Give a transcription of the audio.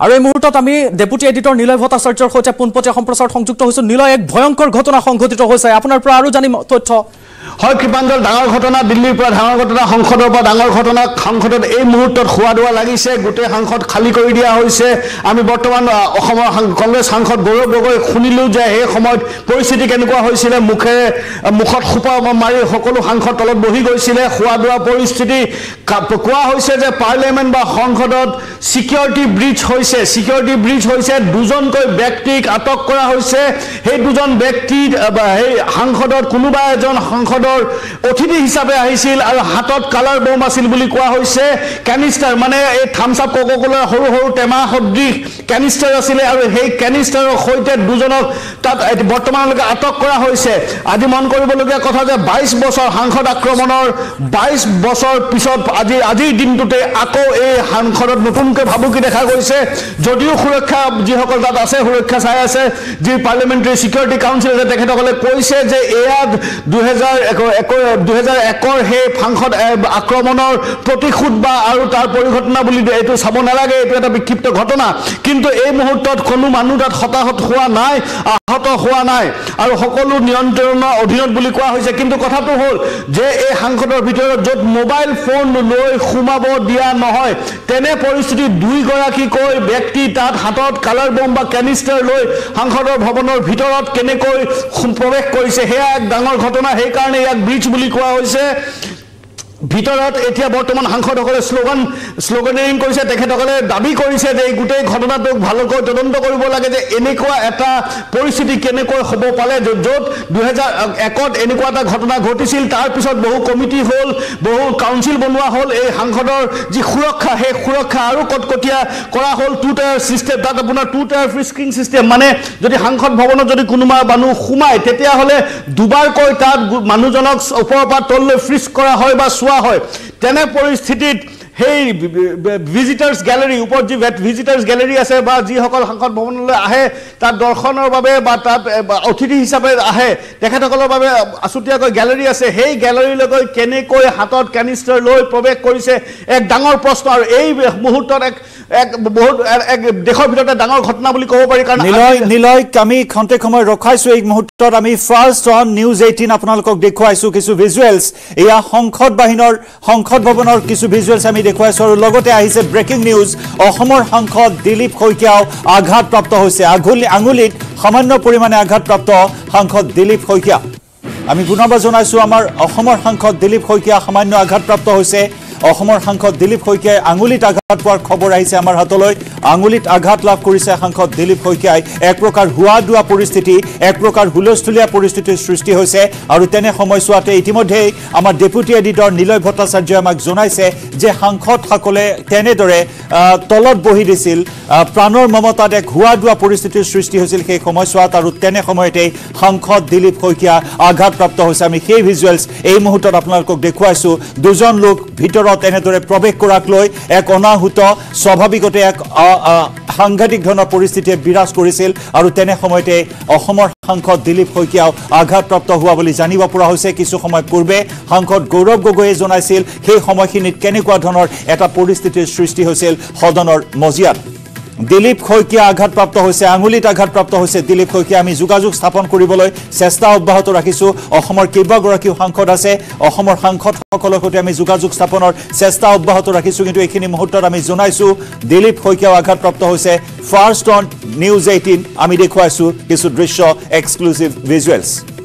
আৰু এই মুহূৰ্তত আমি ডেপুটি এডিটৰ নিলয় ভট্টাচাৰ্যৰ সৈতে পোনপটীয়া সম্প্ৰচাৰত সংযুক্ত হৈছোঁ। নিলয় এক ভয়ংকৰ ঘটনা সংঘটিত হৈছে। আপোনাৰ পৰা আৰু জানিম তথ্য। হয় কৃপাঞ্জল ডাঙৰ ঘটনা দিল্লীৰ পৰা ডাঙৰ ঘটনা সংসদৰ পৰা ডাঙৰ ঘটনা। সংসদত এই মুহূৰ্তত খোৱা দোৱা লাগিছে। গোটেই সাংসদ খালী কৰি দিয়া হৈছে। আমি বৰ্তমান অসমৰ কংগ্ৰেছ সাংসদ গৌৰৱ গগৈ শুনিলোঁ যে সেই সময়ত পৰিস্থিতি কেনেকুৱা হৈছিলে। মুখে আহ, মুখত সোপা মাৰি সকলো সাংসদ তলত বহি গৈছিলে। খোৱা দোৱা পৰিস্থিতি কোৱা হৈছে যে পাৰ্লিয়ামেণ্ট বা সংসদত ছিকিউৰিটি ব্ৰিজ হৈছে। ছিকিউৰিটি ব্ৰিজ হৈছে দুজনকৈ ব্যক্তিক আটক কৰা হৈছে। সেই দুজন ব্যক্তি সেই সাংসদত কোনোবা এজন সাংসদৰ অতিথি হিচাপে আহিছিল আৰু হাতত কালাৰ বম আছিল বুলি কোৱা হৈছে। কেনিষ্টাৰ মানে এই থামছ আপ কককলৰ সৰু সৰু টেমা সদৃশ কেনিষ্টাৰ আছিলে আৰু সেই কেনিষ্টাৰৰ সৈতে দুজনক তাত বৰ্তমানলৈকে আটক কৰা হৈছে। আজি মন কৰিবলগীয়া কথা যে বাইছ বছৰ সাংসদ আক্ৰমণৰ বাইছ বছৰ পিছত আজি আজিৰ দিনটোতে আকৌ এই সাংসদত নতুনকৈ ভাবুকি দেখা গৈছে। যদিও সুৰক্ষা যিসকল তাত আছে সুৰক্ষা চাই আছে যি পাৰ্লিয়ামেণ্টাৰী ছিকিউৰিটি কাউন্সিল আছে তেখেতসকলে কৈছে যে এয়া দুহেজাৰ দুহেজাৰ একৰ সেই সাংসদ আক্ৰমণৰ প্ৰতিশোধ বা আৰু তাৰ পৰিঘটনা বুলি এইটো চাব নালাগে এইটো এটা বিক্ষিপ্ত ঘটনা। কিন্তু এই মুহূৰ্তত কোনো মানুহ তাত হতাহত হোৱা নাই আহত হোৱা নাই আৰু সকলো নিয়ন্ত্ৰণৰ অধীনত বুলি কোৱা হৈছে। কিন্তু কথাটো হ'ল যে এই সাংসদৰ ভিতৰত য'ত মোবাইল ফোন লৈ সোমাব দিয়া নহয় তেনে পৰিস্থিতিত দুইগৰাকীকৈ ব্যক্তি তাত হাতত কালাৰ বম বা কেনিষ্টাৰ লৈ সাংসদৰ ভৱনৰ ভিতৰত কেনেকৈ প্ৰৱেশ কৰিছে সেয়া এক ডাঙৰ ঘটনা। সেইকাৰণে ইয়াক ব্ৰিজ বুলি কোৱা হৈছে। ভিতৰত এতিয়া বৰ্তমান সাংসদসকলে শ্লোগান শ্লোগানিং কৰিছে তেখেতসকলে দাবী কৰিছে যে এই গোটেই ঘটনাটোক ভালকৈ তদন্ত কৰিব লাগে যে এনেকুৱা এটা পৰিস্থিতি কেনেকৈ হ'ব পাৰে য'ত দুহেজাৰ একত এনেকুৱা এটা ঘটনা ঘটিছিল তাৰপিছত বহু কমিটি হ'ল বহু কাউন্সিল বনোৱা হ'ল এই সাংসদৰ যি সুৰক্ষা সেই সুৰক্ষা আৰু কটকটীয়া কৰা হ'ল টু টায়াৰ ছিষ্টেম তাত আপোনাৰ টু টায়াৰ ফ্ৰিস্কিং ছিষ্টেম মানে যদি সাংসদ ভৱনত যদি কোনোবা মানুহ সোমায় তেতিয়াহ'লে দুবাৰকৈ তাত মানুহজনক ওপৰৰ পৰা তললৈ ফ্ৰিস্ক কৰা হয় বা চোৱা হয়। তেনে পৰিস্থিতিত সেই ভিজিটাৰ্ছ গেলেৰী ওপৰত যি ভিজিটাৰ্ছ গেলেৰী আছে বা যিসকল সাংসদ ভৱনলৈ আহে তাত দৰ্শনৰ বাবে বা তাত অতিথি হিচাপে আহে তেখেতসকলৰ বাবে আছুতীয়াকৈ গেলেৰী আছে। সেই গেলেৰীলৈকে কেনেকৈ হাতত কেনিষ্টাৰ লৈ প্ৰৱেশ কৰিছে এক ডাঙৰ প্ৰশ্ন। আৰু এই মুহূৰ্তত এক এক বহুত এক- দেশৰ ভিতৰতে ডাঙৰ ঘটনা বুলি ক'ব পাৰি কাৰণ নিলয় নিলয় আমি খন্তেক সময় ৰখাইছো এই মুহূৰ্তত। আমি ফাৰ্ষ্ট অন নিউজ এইটিন আপোনালোকক দেখুৱাইছো কিছু ভিজুৱেলছ এয়া সংসদ বাহিনীৰ সংসদ ভৱনৰ কিছু ভিজুৱেলছ আমি দেখুৱাইছো আৰু লগতে আহিছে ব্ৰেকিং নিউজ অসমৰ সাংসদ দিলীপ শইকীয়াও আঘাতপ্ৰাপ্ত হৈছে। আঙুলি আঙুলিত সামান্য পৰিমাণে আঘাতপ্ৰাপ্ত সাংসদ দিলীপ শইকীয়া। আমি পুনৰবাৰ জনাইছো আমাৰ অসমৰ সাংসদ দিলীপ শইকীয়া সামান্য আঘাতপ্ৰাপ্ত হৈছে। অসমৰ সাংসদ দিলীপ শইকীয়াই আঙুলিত আঘাত পোৱাৰ খবৰ আহিছে আমাৰ হাতলৈ। আঙুলিত আঘাত লাভ কৰিছে সাংসদ দিলীপ শইকীয়াই। এক প্ৰকাৰ হোৱা দোৱা পৰিস্থিতি এক প্ৰকাৰ হুলস্থুলীয়া পৰিস্থিতিৰ সৃষ্টি হৈছে আৰু তেনে সময়ছোৱাতে ইতিমধ্যেই আমাৰ ডেপুটি এডিটৰ নিলয় ভট্টাচাৰ্যই আমাক জনাইছে যে সাংসদসকলে তেনেদৰে তলত বহি দিছিল। প্ৰাণৰ মমতাত এক হোৱা দোৱা পৰিস্থিতিৰ সৃষ্টি হৈছিল সেই সময়ছোৱাত আৰু তেনে সময়তেই সাংসদ দিলীপ শইকীয়া আঘাতপ্ৰাপ্ত হৈছে। আমি সেই ভিজুৱেলছ এই মুহূৰ্তত আপোনালোকক দেখুৱাইছোঁ। দুজন লোক ভিতৰত এনেদৰে প্ৰৱেশ কৰাক লৈ এক অনাহুত স্বাভাৱিকতে এক সাংঘাতিক ধৰণৰ পৰিস্থিতিয়ে বিৰাজ কৰিছিল আৰু তেনে সময়তে অসমৰ সাংসদ দিলীপ শইকীয়াও আঘাতপ্ৰাপ্ত হোৱা বুলি জানিব পৰা হৈছে। কিছু সময় পূৰ্বে সাংসদ গৌৰৱ গগৈয়ে জনাইছিল সেই সময়খিনিত কেনেকুৱা ধৰণৰ এটা পৰিস্থিতিৰ সৃষ্টি হৈছিল সদনৰ মজিয়াত। দিলীপ শইকীয়া আঘাতপ্ৰাপ্ত হৈছে আঙুলিত আঘাতপ্ৰাপ্ত হৈছে। দিলীপ শইকীয়া আমি যোগাযোগ স্থাপন কৰিবলৈ চেষ্টা অব্যাহত ৰাখিছোঁ। অসমৰ কেইবাগৰাকীও সাংসদ আছে। অসমৰ সাংসদসকলৰ সৈতে আমি যোগাযোগ স্থাপনৰ চেষ্টা অব্যাহত ৰাখিছোঁ। কিন্তু এইখিনি মুহূৰ্তত আমি জনাইছোঁ দিলীপ শইকীয়াও আঘাতপ্ৰাপ্ত হৈছে। ফাৰ্ষ্ট অন নিউজ এইটিন আমি দেখুৱাইছোঁ কিছু দৃশ্য এক্সক্লুচিভ ভিজুৱেলছ